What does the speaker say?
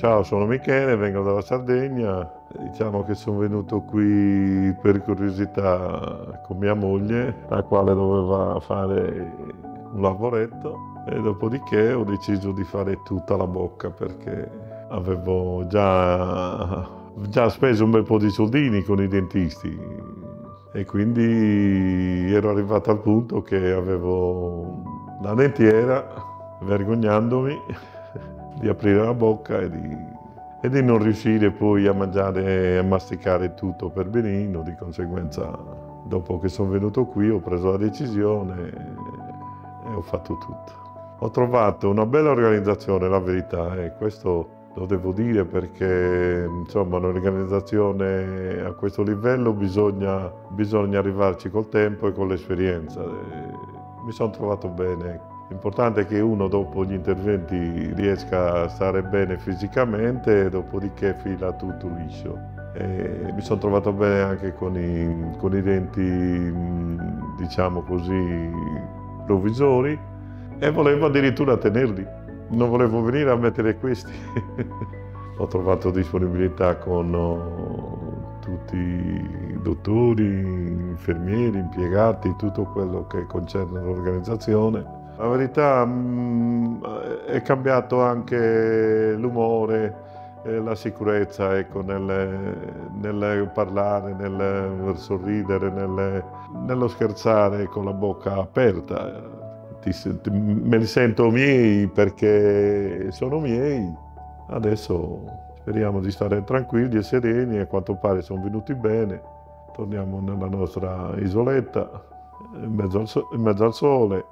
Ciao, sono Michele, vengo dalla Sardegna. Diciamo che sono venuto qui per curiosità con mia moglie, la quale doveva fare un lavoretto e dopodiché ho deciso di fare tutta la bocca perché avevo già, già speso un bel po' di soldini con i dentisti e quindi ero arrivato al punto che avevo la dentiera, vergognandomi di aprire la bocca e di, e di non riuscire poi a mangiare e a masticare tutto per benino, di conseguenza dopo che sono venuto qui ho preso la decisione e ho fatto tutto. Ho trovato una bella organizzazione, la verità, e questo lo devo dire perché insomma un'organizzazione a questo livello bisogna, bisogna arrivarci col tempo e con l'esperienza. Mi sono trovato bene. L'importante è che uno dopo gli interventi riesca a stare bene fisicamente e dopodiché fila tutto liscio. E mi sono trovato bene anche con i, con i denti, diciamo così, provvisori e volevo addirittura tenerli. Non volevo venire a mettere questi. Ho trovato disponibilità con oh, tutti i dottori, infermieri, impiegati, tutto quello che concerne l'organizzazione la verità mh, mm, è cambiato anche l'umore, la sicurezza ecco, nel, nel, parlare, nel sorridere, nel, nello scherzare con la bocca aperta. Ti, me li sento miei perché sono miei. Adesso speriamo di stare tranquilli e sereni, a quanto pare sono venuti bene. Torniamo nella nostra isoletta, in mezzo al, in mezzo al sole.